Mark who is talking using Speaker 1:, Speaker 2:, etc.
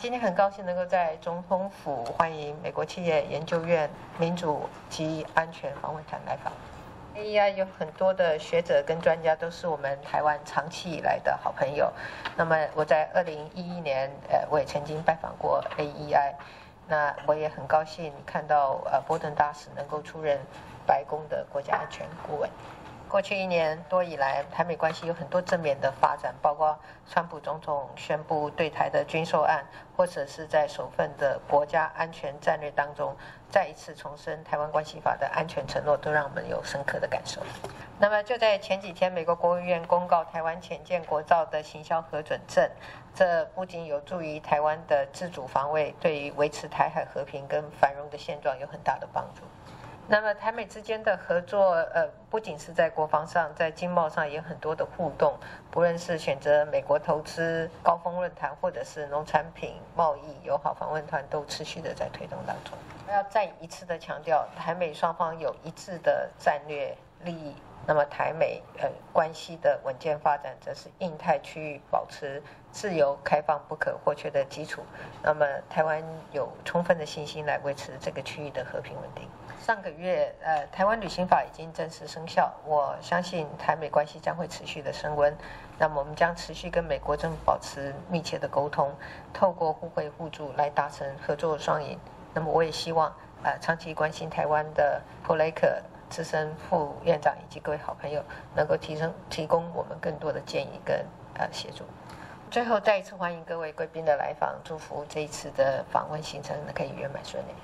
Speaker 1: 今天很高兴能够在总统府欢迎美国企业研究院民主及安全访问团来访。AEI 有很多的学者跟专家都是我们台湾长期以来的好朋友。那么我在二零一一年，呃，我也曾经拜访过 AEI。那我也很高兴看到，呃，波顿大使能够出任白宫的国家安全顾问。过去一年多以来，台美关系有很多正面的发展，包括川普总统宣布对台的军售案，或者是在首份的国家安全战略当中再一次重申《台湾关系法》的安全承诺，都让我们有深刻的感受。那么就在前几天，美国国务院公告台湾潜舰国造的行销核准证，这不仅有助于台湾的自主防卫，对于维持台海和平跟繁荣的现状有很大的帮助。那么台美之间的合作，呃，不仅是在国防上，在经贸上也有很多的互动。不论是选择美国投资高峰论坛，或者是农产品贸易友好访问团，都持续的在推动当中。要再一次的强调，台美双方有一致的战略利益。那么台美呃关系的稳健发展，则是印太区域保持自由开放不可或缺的基础。那么台湾有充分的信心来维持这个区域的和平稳定。上个月，呃，台湾旅行法已经正式生效，我相信台美关系将会持续的升温。那么，我们将持续跟美国政府保持密切的沟通，透过互惠互助来达成合作双赢。那么，我也希望，呃，长期关心台湾的普雷克资深副院长以及各位好朋友，能够提升提供我们更多的建议跟呃协助。最后，再一次欢迎各位贵宾的来访，祝福这一次的访问行程可以圆满顺利。